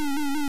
Música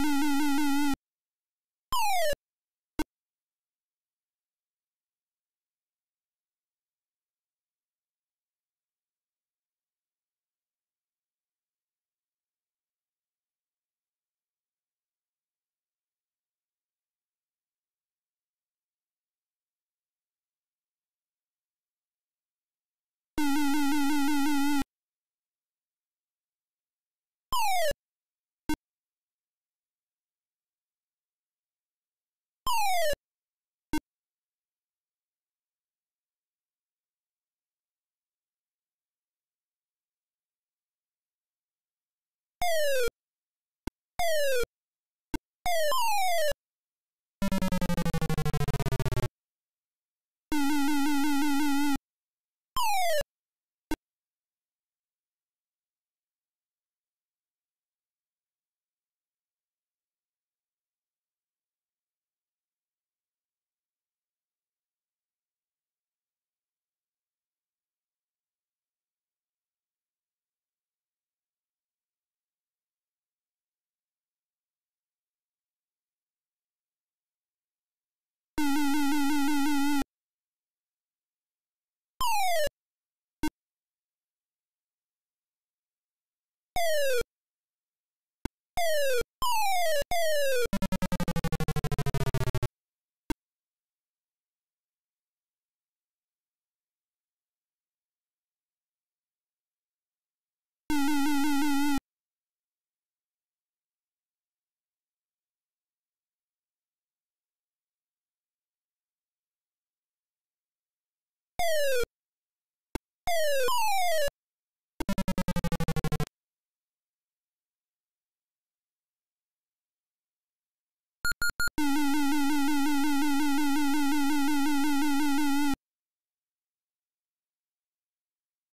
you